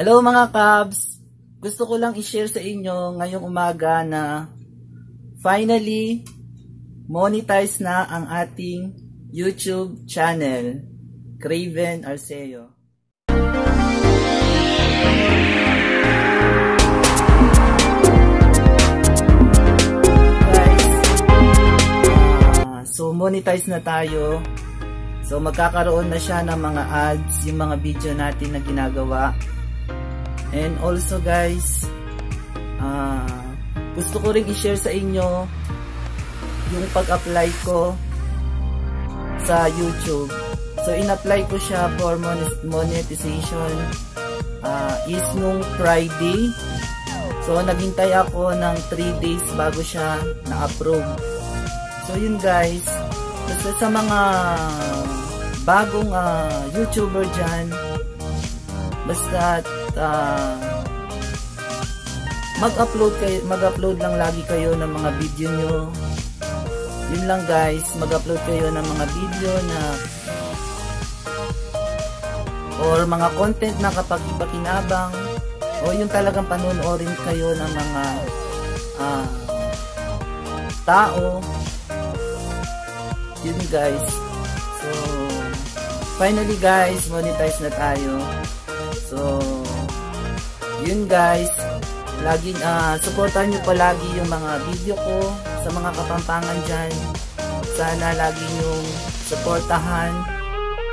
Hello mga Cubs! Gusto ko lang i-share sa inyo ngayong umaga na finally monetize na ang ating YouTube channel, Craven Arceo. Ah, so monetize na tayo. So magkakaroon na siya ng mga ads, yung mga video natin na ginagawa. And also guys, uh, gusto ko rin i-share sa inyo yung pag-apply ko sa YouTube. So in-apply ko siya for monetization uh, is nung Friday. So naghintay ako ng 3 days bago siya na-approve. So yun guys, basta sa mga bagong uh, YouTuber dyan, basta uh, mag-upload kayo, mag-upload lang lagi kayo ng mga video nyo. Yun lang guys, mag-upload kayo ng mga video na or mga content na kapag ipakinabang o yung talagang panonoorin kayo ng mga uh, tao. Yun guys. So finally guys monetize na tayo so yun guys laging uh, supportan nyo palagi yung mga video ko sa mga kapampangan dyan. Sana lagi yung supportahan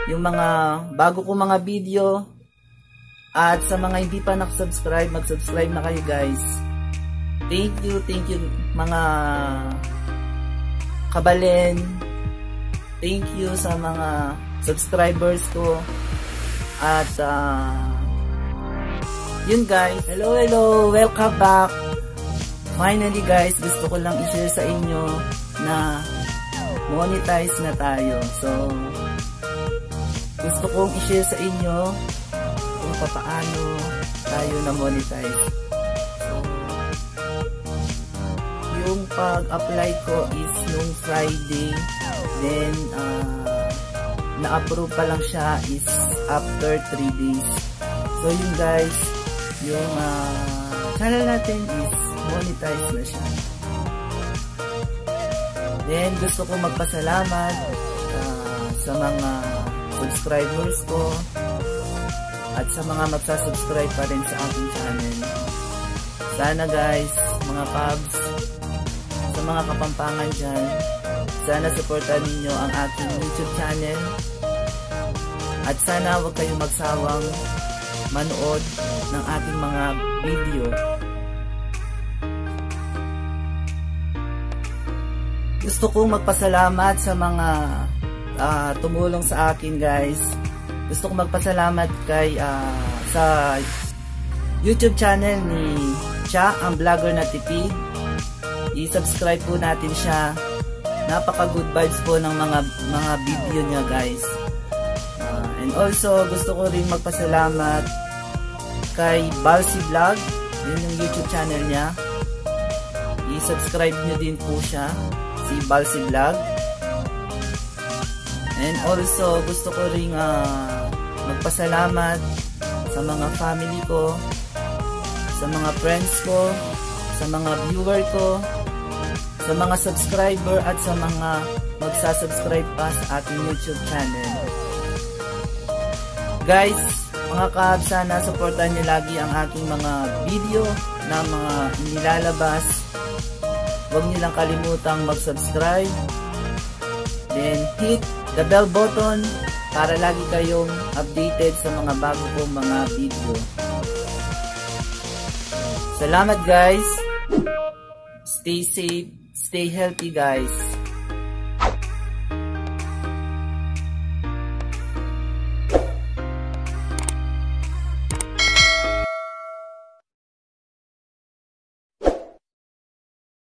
yung mga bago ko mga video. At sa mga hindi pa nakasubscribe mag-subscribe na kayo guys. Thank you thank you mga kabalen. Thank you sa mga subscribers ko. At uh, yun guys, hello hello, welcome back. Finally guys, gusto ko lang i-share sa inyo na monetize na tayo. So, gusto kong i-share sa inyo kung paano tayo na monetize. So, yung pag-apply ko is nung Friday. Then, uh, na-approve pa lang siya is after 3 days. So, yun guys, yung uh, channel natin is monetize na. Then, gusto ko magpasalamat uh, sa mga subscribers ko at sa mga magsasubscribe pa rin sa aking channel. Sana guys, mga pubs, sa mga kapampangan dyan, sana supportan ninyo ang aking YouTube channel at sana huwag kayong magsawang manood ng ating mga video. Gusto kong magpasalamat sa mga uh, tumulong sa akin guys. Gusto kong magpasalamat kay uh, sa YouTube channel ni Cha, ang vlogger na tipid. I-subscribe po natin siya. Napaka good vibes po ng mga mga video niya guys. Also gusto ko rin magpasalamat kay Balsi Vlog. Yun yung YouTube channel niya. I-subscribe nyo din po siya. Si Balsi Vlog. And also, gusto ko rin uh, magpasalamat sa mga family ko, sa mga friends ko, sa mga viewer ko, sa mga subscriber at sa mga magsasubscribe pa sa ating YouTube channel. Guys, mga kab, sana supportan niyo lagi ang aking mga video na mga nilalabas. Huwag niyo lang kalimutang mag-subscribe. Then, hit the bell button para lagi kayong updated sa mga bago kong mga video. Salamat guys! Stay safe, stay healthy guys!